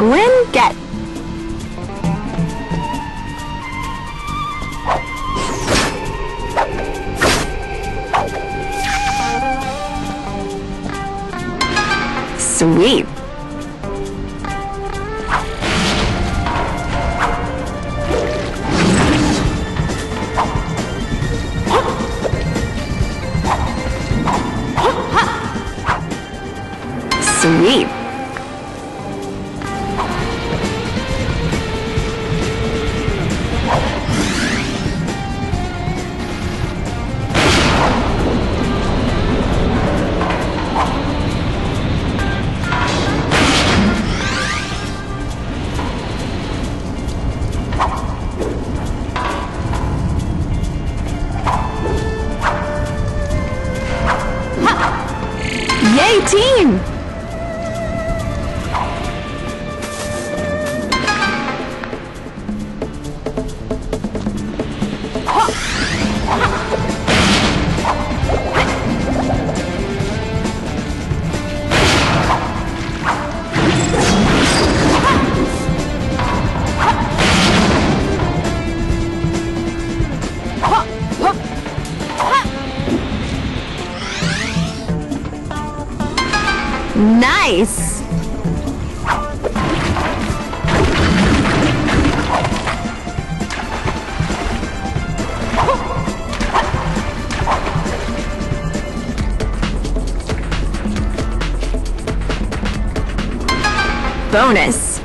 Rin get. Sweet. Sweet. Yay, team! Nice! Bonus.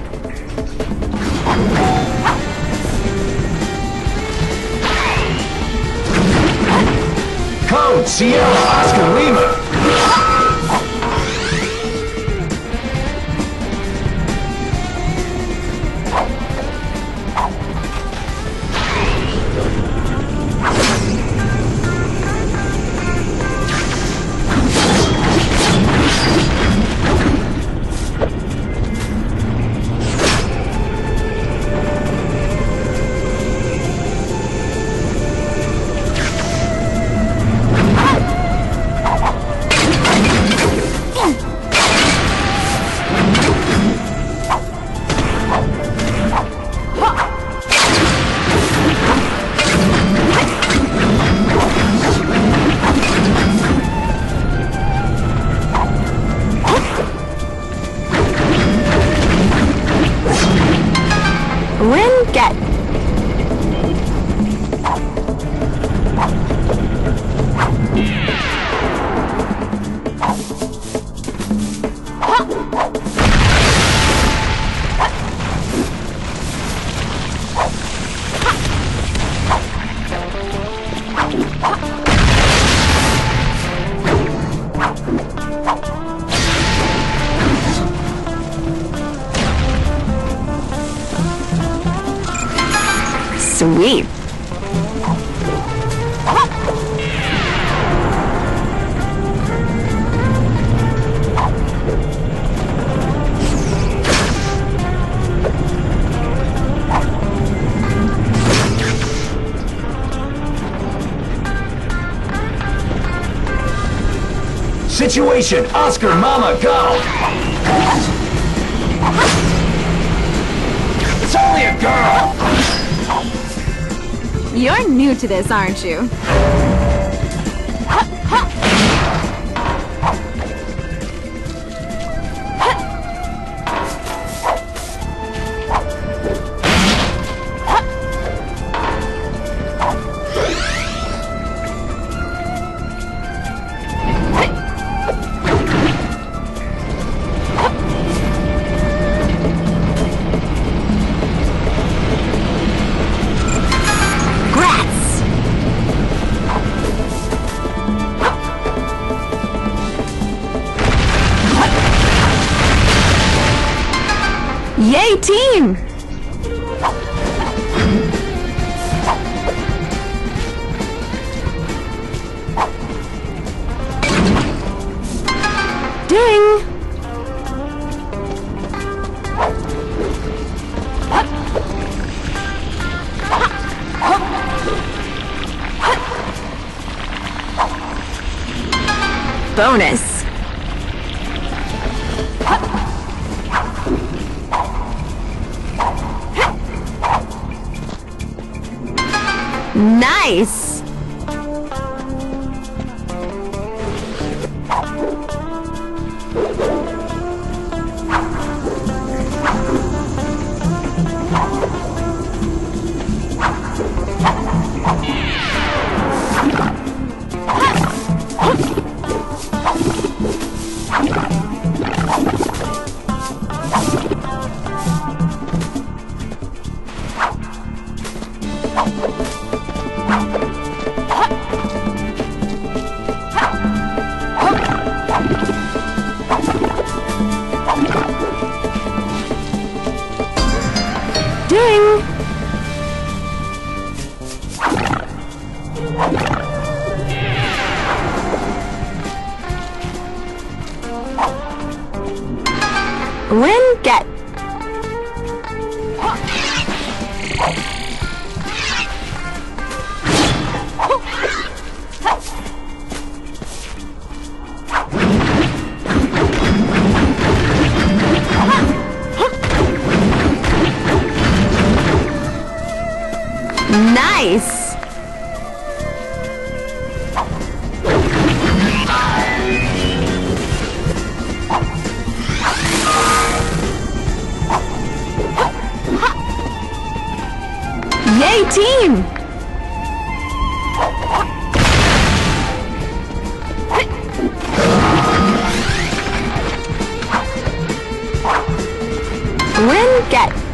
Code Sierra Oscar Lima. Sweet. Situation, Oscar Mama, go! You're new to this, aren't you? Yay, team! Ding! Bonus! Nice! Win, get. Nice! Yay, team! Win, get.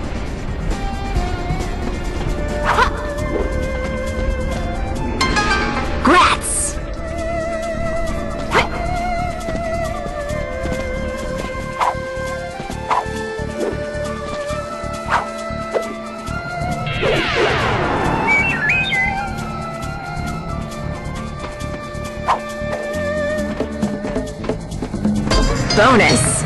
Bonus.